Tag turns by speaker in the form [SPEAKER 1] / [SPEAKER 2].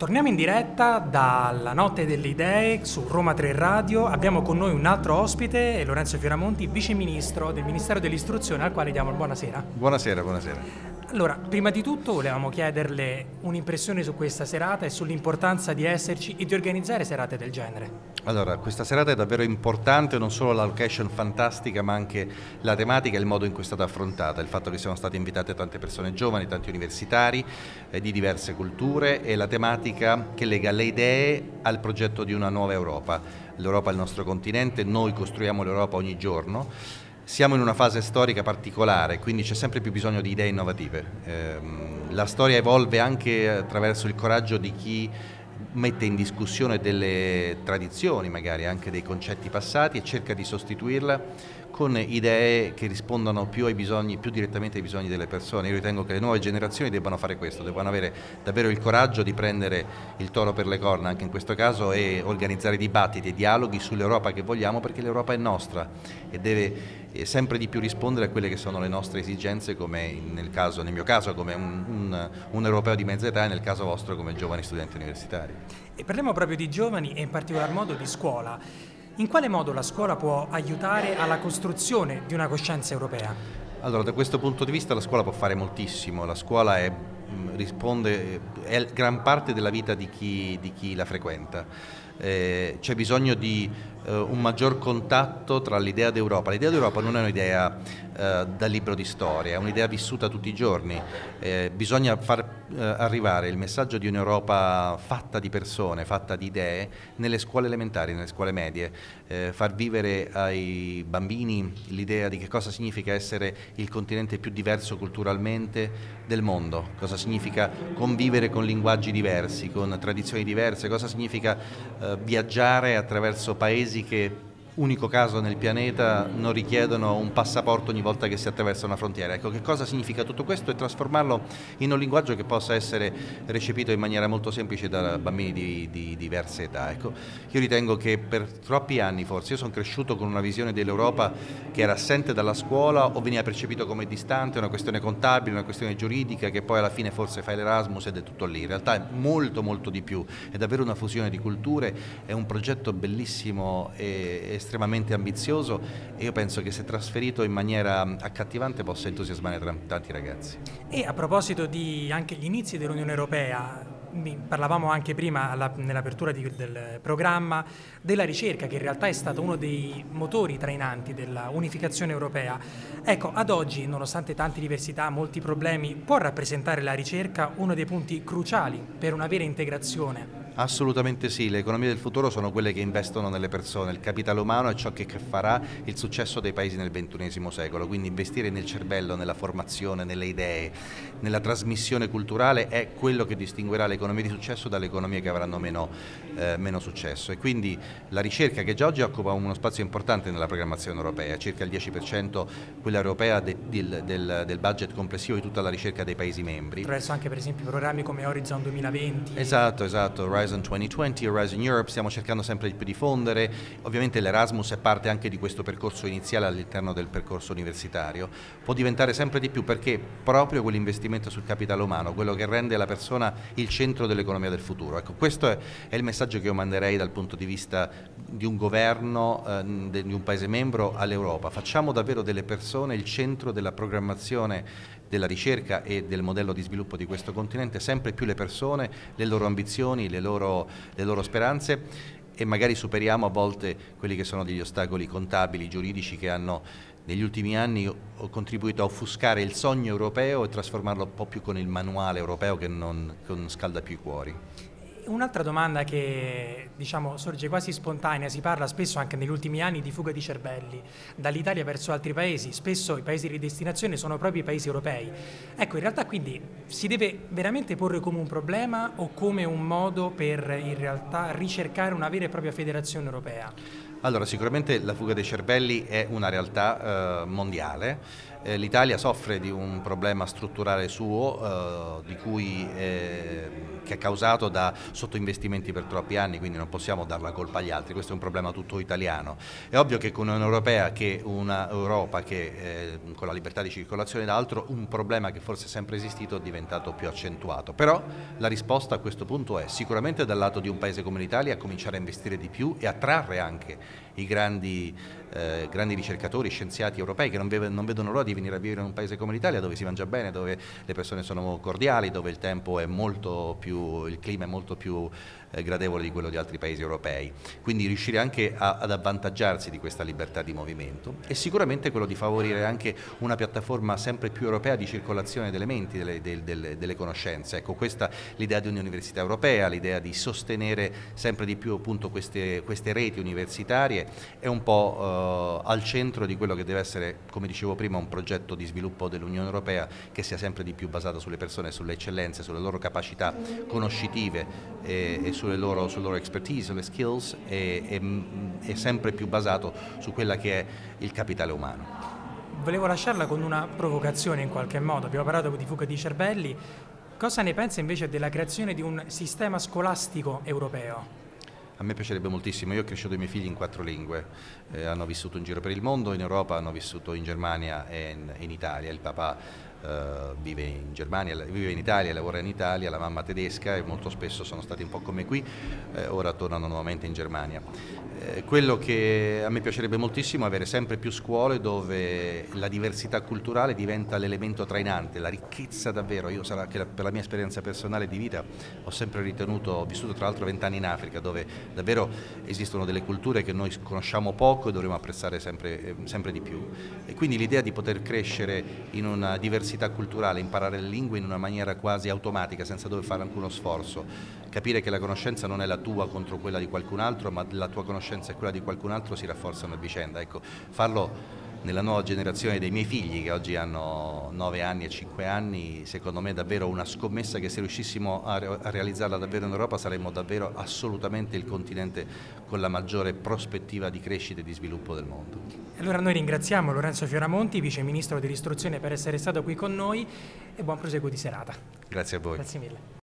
[SPEAKER 1] Torniamo in diretta dalla Notte delle Idee su Roma 3 Radio. Abbiamo con noi un altro ospite, Lorenzo Fioramonti, vice ministro del Ministero dell'Istruzione, al quale diamo il buonasera.
[SPEAKER 2] Buonasera, buonasera.
[SPEAKER 1] Allora, prima di tutto volevamo chiederle un'impressione su questa serata e sull'importanza di esserci e di organizzare serate del genere.
[SPEAKER 2] Allora, questa serata è davvero importante, non solo la location fantastica, ma anche la tematica e il modo in cui è stata affrontata, il fatto che siano state invitate tante persone giovani, tanti universitari eh, di diverse culture e la tematica che lega le idee al progetto di una nuova Europa. L'Europa è il nostro continente, noi costruiamo l'Europa ogni giorno siamo in una fase storica particolare, quindi c'è sempre più bisogno di idee innovative. Eh, la storia evolve anche attraverso il coraggio di chi mette in discussione delle tradizioni, magari anche dei concetti passati e cerca di sostituirla con idee che rispondono più, ai bisogni, più direttamente ai bisogni delle persone. Io ritengo che le nuove generazioni debbano fare questo, debbano avere davvero il coraggio di prendere il toro per le corna anche in questo caso e organizzare dibattiti e dialoghi sull'Europa che vogliamo perché l'Europa è nostra e deve eh, sempre di più rispondere a quelle che sono le nostre esigenze come nel, caso, nel mio caso come un, un, un europeo di mezza età e nel caso vostro come giovani studenti universitari.
[SPEAKER 1] E parliamo proprio di giovani e in particolar modo di scuola. In quale modo la scuola può aiutare alla costruzione di una coscienza europea?
[SPEAKER 2] Allora, da questo punto di vista la scuola può fare moltissimo, la scuola è, risponde, è gran parte della vita di chi, di chi la frequenta. Eh, c'è bisogno di eh, un maggior contatto tra l'idea d'Europa. L'idea d'Europa non è un'idea eh, da libro di storia, è un'idea vissuta tutti i giorni. Eh, bisogna far eh, arrivare il messaggio di un'Europa fatta di persone, fatta di idee, nelle scuole elementari, nelle scuole medie, eh, far vivere ai bambini l'idea di che cosa significa essere il continente più diverso culturalmente del mondo, cosa significa convivere con linguaggi diversi, con tradizioni diverse, cosa significa eh, viaggiare attraverso paesi paesi che unico caso nel pianeta non richiedono un passaporto ogni volta che si attraversa una frontiera. Ecco, che cosa significa tutto questo e trasformarlo in un linguaggio che possa essere recepito in maniera molto semplice da bambini di, di diverse età. Ecco, io ritengo che per troppi anni forse io sono cresciuto con una visione dell'Europa che era assente dalla scuola o veniva percepito come distante, una questione contabile, una questione giuridica che poi alla fine forse fa l'Erasmus ed è tutto lì. In realtà è molto molto di più, è davvero una fusione di culture, è un progetto bellissimo e estremamente ambizioso e io penso che se trasferito in maniera accattivante possa entusiasmare tanti ragazzi.
[SPEAKER 1] E a proposito di anche gli inizi dell'Unione Europea, parlavamo anche prima nell'apertura del programma della ricerca che in realtà è stato uno dei motori trainanti della unificazione europea. Ecco, ad oggi, nonostante tante diversità, molti problemi, può rappresentare la ricerca uno dei punti cruciali per una vera integrazione?
[SPEAKER 2] Assolutamente sì, le economie del futuro sono quelle che investono nelle persone, il capitale umano è ciò che farà il successo dei paesi nel XXI secolo, quindi investire nel cervello, nella formazione, nelle idee, nella trasmissione culturale è quello che distinguerà le economie di successo dalle economie che avranno meno, eh, meno successo e quindi la ricerca che già oggi occupa uno spazio importante nella programmazione europea, circa il 10% quella europea de, del, del, del, budget complessivo di tutta la ricerca dei paesi membri.
[SPEAKER 1] Attraverso anche per esempio programmi come Horizon 2020.
[SPEAKER 2] Esatto, esatto, Rise Horizon 2020, Horizon Europe, stiamo cercando sempre di più diffondere, ovviamente l'Erasmus è parte anche di questo percorso iniziale all'interno del percorso universitario, può diventare sempre di più perché proprio quell'investimento sul capitale umano, quello che rende la persona il centro dell'economia del futuro. Ecco, questo è, è, il messaggio che io manderei dal punto di vista di un governo, eh, di un paese membro all'Europa, facciamo davvero delle persone il centro della programmazione della ricerca e del modello di sviluppo di questo continente, sempre più le persone, le loro ambizioni, le loro, le loro speranze e magari superiamo a volte quelli che sono degli ostacoli contabili, giuridici che hanno negli ultimi anni contribuito a offuscare il sogno europeo e trasformarlo un po' più con il manuale europeo che non, che non scalda più i cuori.
[SPEAKER 1] Un'altra domanda che diciamo, sorge quasi spontanea, si parla spesso anche negli ultimi anni di fuga di cervelli dall'Italia verso altri paesi, spesso i paesi di destinazione sono proprio i paesi europei. Ecco, in realtà quindi si deve veramente porre come un problema o come un modo per in realtà ricercare una vera e propria federazione europea?
[SPEAKER 2] Allora, sicuramente la fuga dei cervelli è una realtà eh, mondiale eh, l'Italia soffre di un problema strutturale suo eh, cui, eh, che è causato da sottoinvestimenti per troppi anni, quindi non possiamo dar la colpa agli altri, questo è un problema tutto italiano. È ovvio che con un'Unione Europea che una che eh, con la libertà di circolazione ed altro, un problema che forse è sempre esistito è diventato più accentuato. Però la risposta a questo punto è sicuramente dal lato di un paese come l'Italia cominciare a investire di più e attrarre anche i grandi, eh, grandi ricercatori, scienziati europei che non, ve non vedono l'ora di venire a vivere in un paese come l'Italia dove si mangia bene, dove le persone sono cordiali, dove il tempo è molto più, il clima è molto più eh, gradevole di quello di altri paesi europei. Quindi riuscire anche a, ad avvantaggiarsi di questa libertà di movimento e sicuramente quello di favorire anche una piattaforma sempre più europea di circolazione delle menti, delle, delle, delle conoscenze. Ecco, questa l'idea di un'università europea, l'idea di sostenere sempre di più appunto queste, queste reti universitarie è un po' eh, al centro di quello che deve essere, come dicevo prima, un progetto di sviluppo dell'Unione Europea che sia sempre di più basato sulle persone, sulle eccellenze, sulle loro capacità conoscitive e, e sulle loro, sulle loro expertise, sulle skills e, e, e sempre più basato su quella che è il capitale umano.
[SPEAKER 1] Volevo lasciarla con una provocazione in qualche modo, abbiamo parlato di fuga di cervelli, cosa ne pensa invece della creazione di un sistema scolastico europeo?
[SPEAKER 2] A me piacerebbe moltissimo, io ho cresciuto i miei figli in quattro lingue, eh, hanno vissuto in giro per il mondo, in Europa, hanno vissuto in Germania e in, in Italia, il papà eh, vive in Germania, vive in Italia, lavora in Italia, la mamma tedesca e molto spesso sono stati un po' come qui, eh, ora tornano nuovamente in Germania. Eh, quello che a me piacerebbe moltissimo è avere sempre più scuole dove la diversità culturale diventa l'elemento trainante, la ricchezza davvero. Io sarà che per la mia esperienza personale di vita ho sempre ritenuto, ho vissuto tra l'altro vent'anni in Africa dove davvero esistono delle culture che noi conosciamo poco e dovremmo apprezzare sempre, eh, sempre di più. E quindi l'idea di poter crescere in una diversità diversità culturale, imparare le lingue in una maniera quasi automatica, senza dover fare alcuno sforzo, capire che la conoscenza non è la tua contro quella di qualcun altro, ma la tua conoscenza e quella di qualcun altro si rafforzano a vicenda. Ecco, farlo nella nuova generazione dei miei figli che oggi hanno 9 anni e 5 anni, secondo me è davvero una scommessa che se riuscissimo a, a realizzarla davvero in Europa saremmo davvero assolutamente il continente con la maggiore prospettiva di crescita e di sviluppo del mondo.
[SPEAKER 1] Allora noi ringraziamo Lorenzo Fioramonti, Vice Ministro dell'Istruzione per essere stato qui con noi e buon proseguo di serata.
[SPEAKER 2] Grazie a voi.
[SPEAKER 1] Grazie mille.